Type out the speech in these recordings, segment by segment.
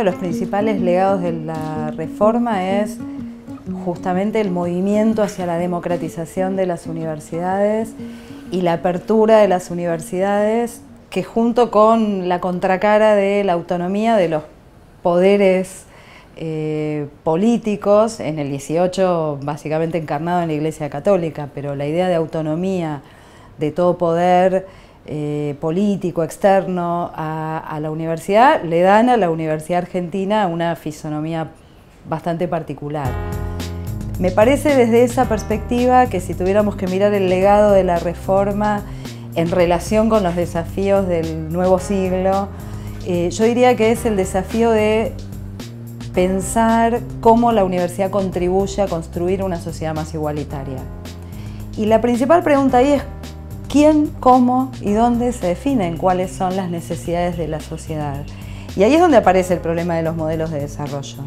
de los principales legados de la reforma es justamente el movimiento hacia la democratización de las universidades y la apertura de las universidades que junto con la contracara de la autonomía de los poderes eh, políticos, en el 18 básicamente encarnado en la Iglesia Católica, pero la idea de autonomía de todo poder eh, político externo a, la universidad le dan a la Universidad Argentina una fisonomía bastante particular. Me parece desde esa perspectiva que si tuviéramos que mirar el legado de la reforma en relación con los desafíos del nuevo siglo, eh, yo diría que es el desafío de pensar cómo la universidad contribuye a construir una sociedad más igualitaria. Y la principal pregunta ahí es quién, cómo y dónde se definen cuáles son las necesidades de la sociedad. Y ahí es donde aparece el problema de los modelos de desarrollo.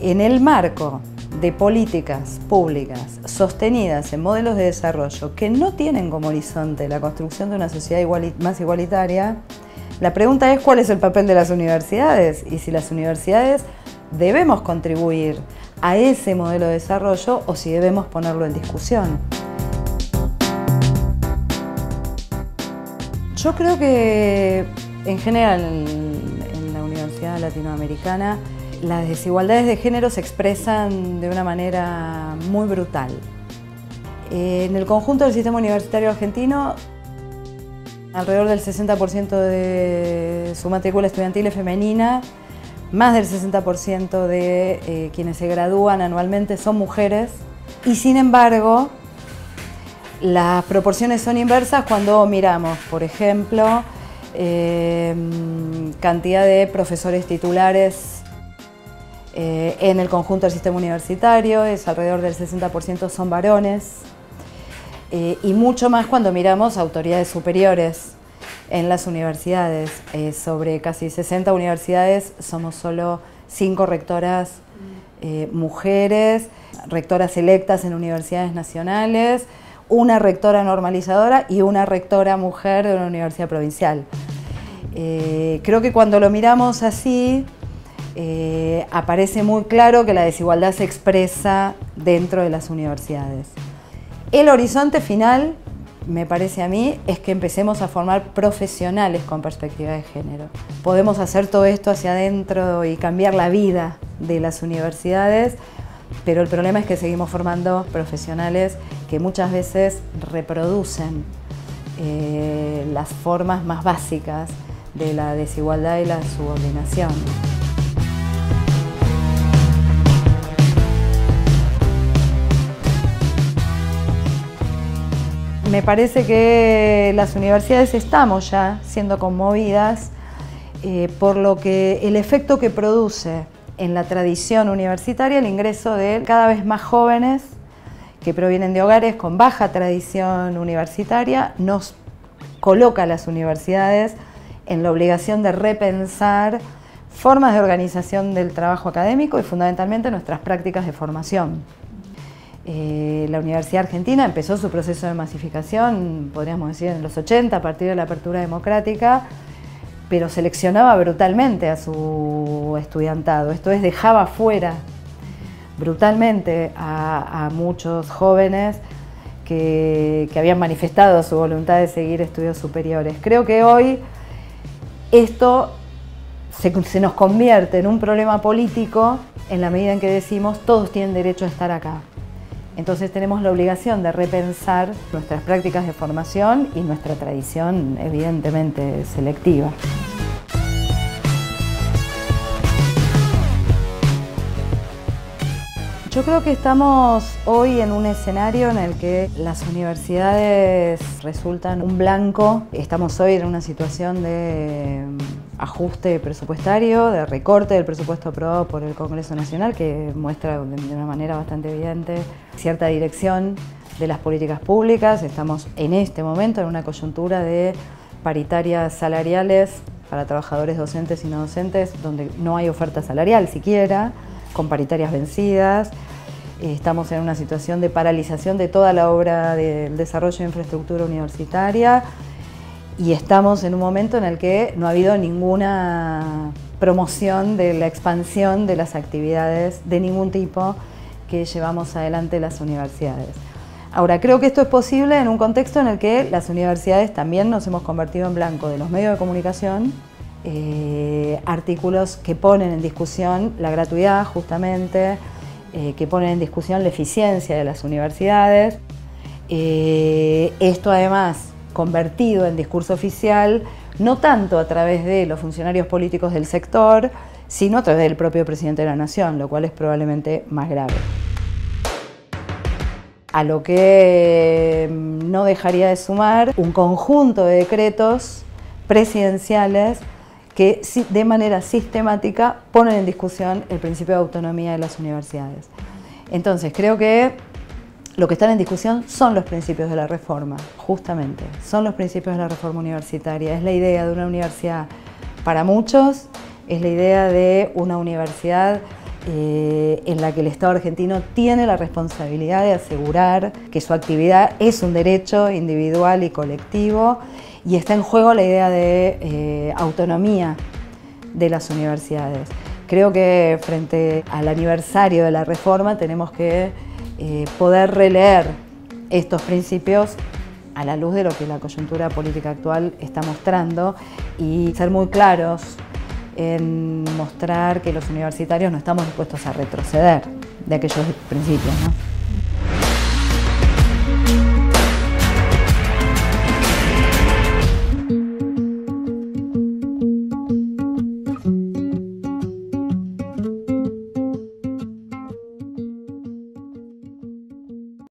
En el marco de políticas públicas sostenidas en modelos de desarrollo que no tienen como horizonte la construcción de una sociedad más igualitaria, la pregunta es cuál es el papel de las universidades y si las universidades debemos contribuir a ese modelo de desarrollo o si debemos ponerlo en discusión. Yo creo que en general en la Universidad Latinoamericana las desigualdades de género se expresan de una manera muy brutal. En el conjunto del sistema universitario argentino, alrededor del 60% de su matrícula estudiantil es femenina, más del 60% de eh, quienes se gradúan anualmente son mujeres y sin embargo las proporciones son inversas cuando miramos, por ejemplo, eh, cantidad de profesores titulares eh, en el conjunto del sistema universitario, es alrededor del 60% son varones, eh, y mucho más cuando miramos autoridades superiores en las universidades. Sobre casi 60 universidades somos solo 5 rectoras mujeres, rectoras electas en universidades nacionales, una rectora normalizadora y una rectora mujer de una universidad provincial. creo que cuando lo miramos así, eh, aparece muy claro que la desigualdad se expresa dentro de las universidades. El horizonte final, me parece a mí, es que empecemos a formar profesionales con perspectiva de género. Podemos hacer todo esto hacia adentro y cambiar la vida de las universidades, pero el problema es que seguimos formando profesionales que muchas veces reproducen eh, las formas más básicas de la desigualdad y la subordinación. me parece que las universidades estamos ya siendo conmovidas eh, por lo que el efecto que produce en la tradición universitaria el ingreso de cada vez más jóvenes que provienen de hogares con baja tradición universitaria, nos coloca a las universidades en la obligación de repensar formas de organización del trabajo académico y fundamentalmente nuestras prácticas de formación. Eh, la Universidad Argentina empezó su proceso de masificación, podríamos decir, en los 80, a partir de la apertura democrática, pero seleccionaba brutalmente a su estudiantado. Esto es, dejaba fuera brutalmente a, muchos jóvenes que, habían manifestado su voluntad de seguir estudios superiores. Creo que hoy esto se nos convierte en un problema político en la medida en que decimos todos tienen derecho a estar acá. Entonces tenemos la obligación de repensar nuestras prácticas de formación y nuestra tradición evidentemente selectiva. Yo creo que estamos hoy en un escenario en el que las universidades resultan un blanco. Estamos hoy en una situación de ajuste presupuestario, de recorte del presupuesto aprobado por el Congreso Nacional, que muestra de una manera bastante evidente cierta dirección de las políticas públicas. Estamos en este momento en una coyuntura de paritarias salariales para trabajadores docentes y no docentes, donde no hay oferta salarial siquiera con paritarias vencidas. Eh, estamos en una situación de paralización de toda la obra del desarrollo de infraestructura universitaria y estamos en un momento en el que no ha habido ninguna promoción de la expansión de las actividades de ningún tipo que llevamos adelante las universidades. Ahora, creo que esto es posible en un contexto en el que las universidades también nos hemos convertido en blanco de los medios de comunicación, eh, artículos que ponen en discusión la gratuidad justamente, eh, que ponen en discusión la eficiencia de las universidades. Eh, esto además convertido en discurso oficial, no tanto a través de los funcionarios políticos del sector, sino a través del propio presidente de la Nación, lo cual es probablemente más grave. A lo que mm, no dejaría de sumar un conjunto de decretos presidenciales que de manera sistemática ponen en discusión el principio de autonomía de las universidades. Entonces, creo que lo que están en discusión son los principios de la reforma, justamente, son los principios de la reforma universitaria. Es la idea de una universidad para muchos, es la idea de una universidad eh, en la que el Estado argentino tiene la responsabilidad de asegurar que su actividad es un derecho individual y colectivo y está en juego la idea de eh, autonomía de las universidades. Creo que frente al aniversario de la reforma tenemos que eh, poder releer estos principios a la luz de lo que la coyuntura política actual está mostrando y ser muy claros en mostrar que los universitarios no estamos dispuestos a retroceder de aquellos principios.